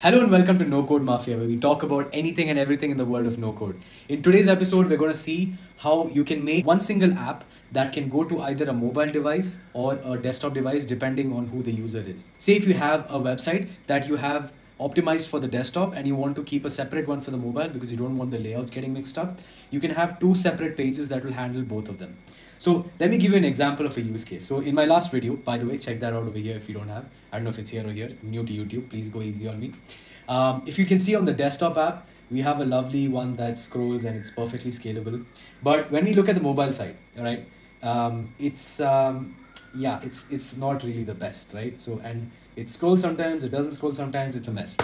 Hello and welcome to No Code Mafia, where we talk about anything and everything in the world of no code. In today's episode, we're going to see how you can make one single app that can go to either a mobile device or a desktop device, depending on who the user is. Say if you have a website that you have optimized for the desktop and you want to keep a separate one for the mobile because you don't want the layouts getting mixed up, you can have two separate pages that will handle both of them. So let me give you an example of a use case. So in my last video, by the way, check that out over here if you don't have. I don't know if it's here or here. I'm new to YouTube. Please go easy on me. Um, if you can see on the desktop app, we have a lovely one that scrolls and it's perfectly scalable. But when we look at the mobile side, all right, um, it's um, yeah, it's it's not really the best, right? So and it scrolls sometimes, it doesn't scroll sometimes, it's a mess.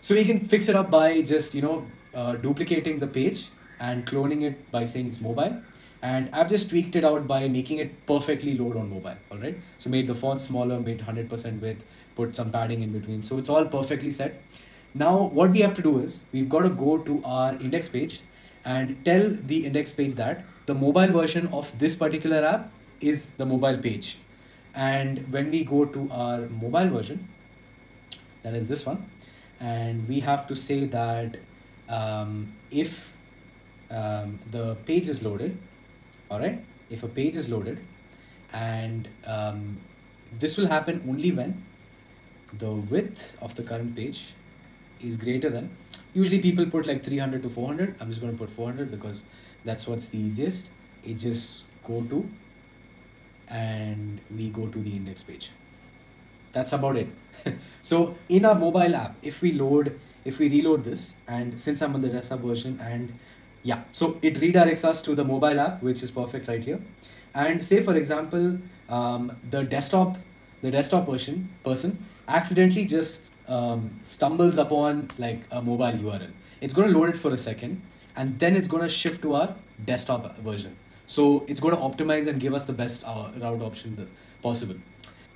So we can fix it up by just you know uh, duplicating the page and cloning it by saying it's mobile. And I've just tweaked it out by making it perfectly load on mobile all right so made the font smaller made 100% width put some padding in between. So it's all perfectly set. Now what we have to do is we've got to go to our index page and tell the index page that the mobile version of this particular app is the mobile page and when we go to our mobile version that is this one and we have to say that um, if um, the page is loaded all right if a page is loaded and um, this will happen only when the width of the current page is greater than usually people put like 300 to 400 i'm just going to put 400 because that's what's the easiest. It just go to and we go to the index page. That's about it. So in our mobile app if we load if we reload this and since i'm on the desktop version and yeah so it redirects us to the mobile app which is perfect right here. And say for example um, the desktop the desktop version person accidentally just um, stumbles upon like a mobile url it's going to load it for a second and then it's going to shift to our desktop version so it's going to optimize and give us the best uh, route option possible.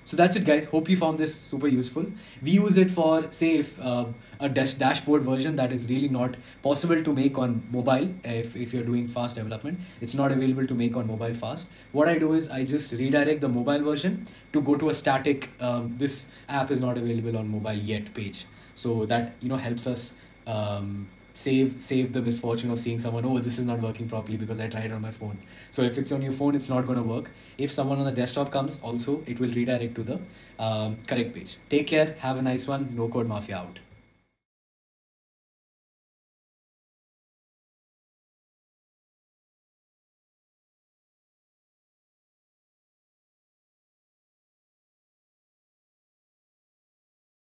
So that's it guys. Hope you found this super useful. We use it for say if uh, a dash dashboard version that is really not possible to make on mobile if, if you're doing fast development. It's not available to make on mobile fast. What i do is i just redirect the mobile version to go to a static um, this app is not available on mobile yet page. So that you know helps us um, save save the misfortune of seeing someone oh this is not working properly because i tried it on my phone. So if it's on your phone it's not going to work. If someone on the desktop comes also it will redirect to the um, correct page. Take care. Have a nice one. No code mafia out